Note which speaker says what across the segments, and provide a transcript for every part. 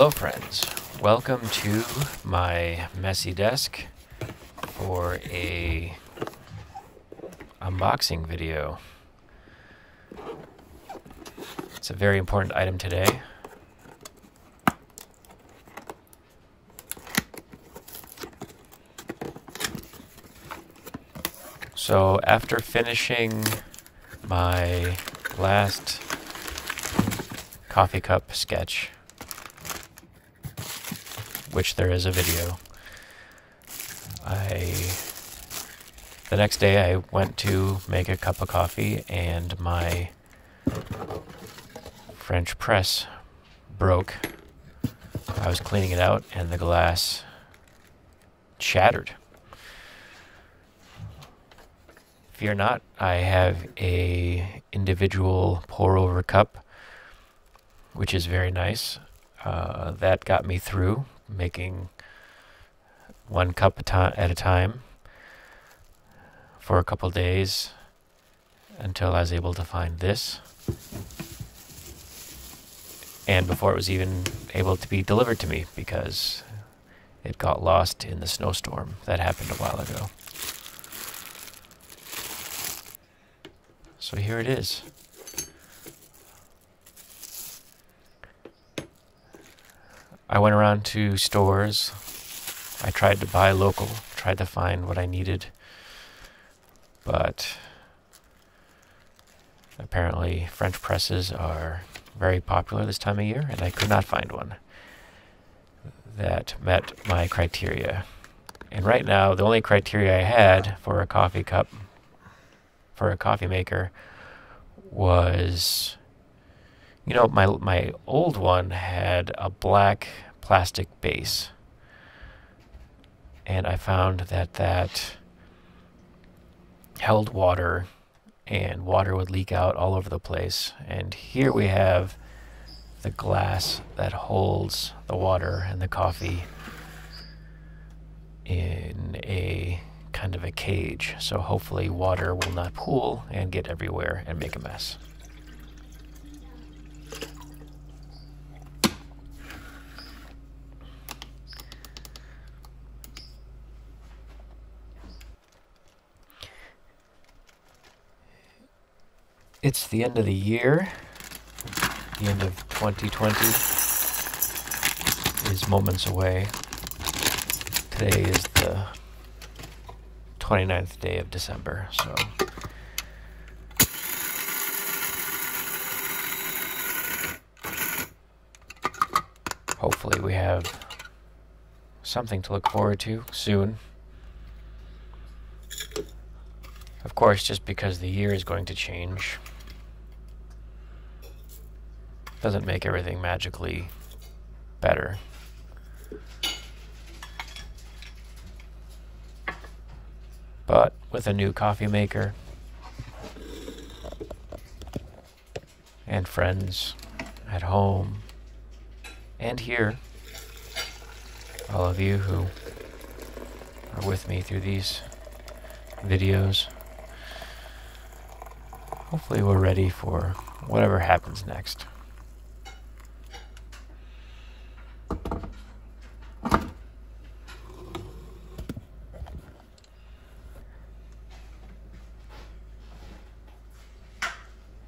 Speaker 1: Hello friends, welcome to my messy desk for a unboxing video. It's a very important item today. So after finishing my last coffee cup sketch, which there is a video, I the next day I went to make a cup of coffee and my French press broke. I was cleaning it out and the glass shattered. Fear not, I have a individual pour over cup, which is very nice. Uh, that got me through making one cup at a time for a couple days until I was able to find this. And before it was even able to be delivered to me because it got lost in the snowstorm that happened a while ago. So here it is. I went around to stores. I tried to buy local, tried to find what I needed. But apparently French presses are very popular this time of year, and I could not find one that met my criteria. And right now, the only criteria I had for a coffee cup for a coffee maker was you know my my old one had a black plastic base. And I found that that held water and water would leak out all over the place. And here we have the glass that holds the water and the coffee in a kind of a cage, so hopefully water will not pool and get everywhere and make a mess. It's the end of the year. The end of 2020 is moments away. Today is the 29th day of December. So. Hopefully, we have something to look forward to soon. Of course, just because the year is going to change doesn't make everything magically better. but with a new coffee maker and friends at home and here, all of you who are with me through these videos. Hopefully, we're ready for whatever happens next.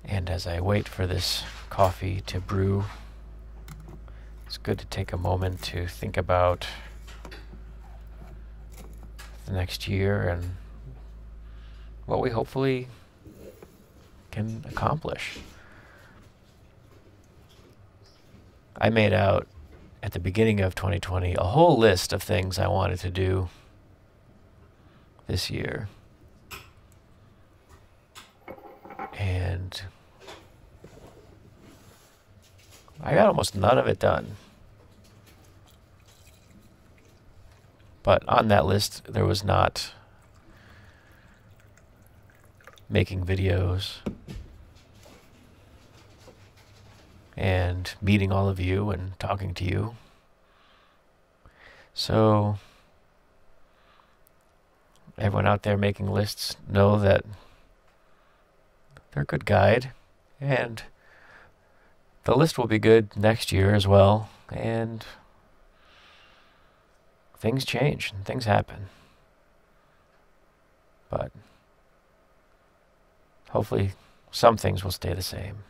Speaker 1: And as I wait for this coffee to brew, it's good to take a moment to think about the next year and what we hopefully can accomplish. I made out at the beginning of 2020 a whole list of things I wanted to do this year. And I got almost none of it done. But on that list, there was not making videos and meeting all of you and talking to you. So, everyone out there making lists know that they're a good guide and the list will be good next year as well. And things change and things happen. But hopefully some things will stay the same.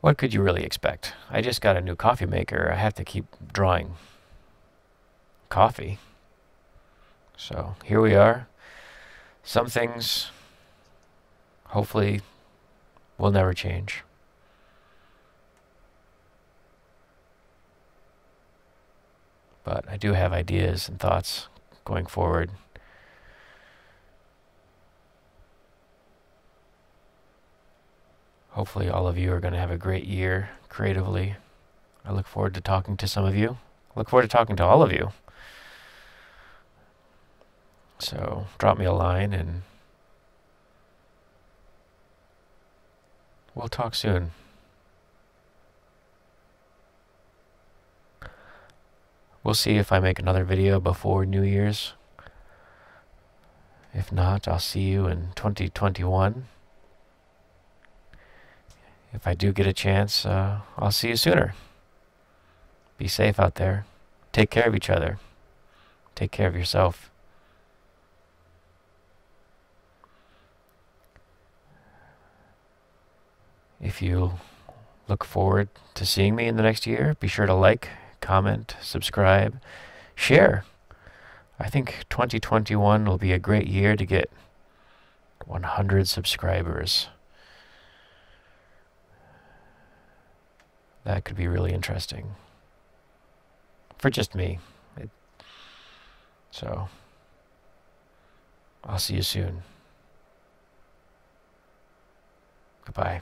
Speaker 1: What could you really expect? I just got a new coffee maker. I have to keep drawing coffee. So here we are. Some things hopefully will never change. But I do have ideas and thoughts going forward. Hopefully, all of you are going to have a great year creatively. I look forward to talking to some of you. Look forward to talking to all of you. So, drop me a line and we'll talk soon. We'll see if I make another video before New Year's. If not, I'll see you in 2021 if I do get a chance, uh, I'll see you sooner. Be safe out there. Take care of each other. Take care of yourself. If you look forward to seeing me in the next year, be sure to like, comment, subscribe, share. I think 2021 will be a great year to get 100 subscribers. That could be really interesting. For just me. It, so, I'll see you soon. Goodbye.